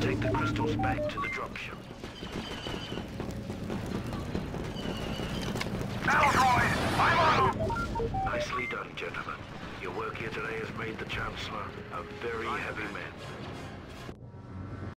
crystals back to the dropship. I'm on! Nicely done, gentlemen. Your work here today has made the Chancellor a very heavy man.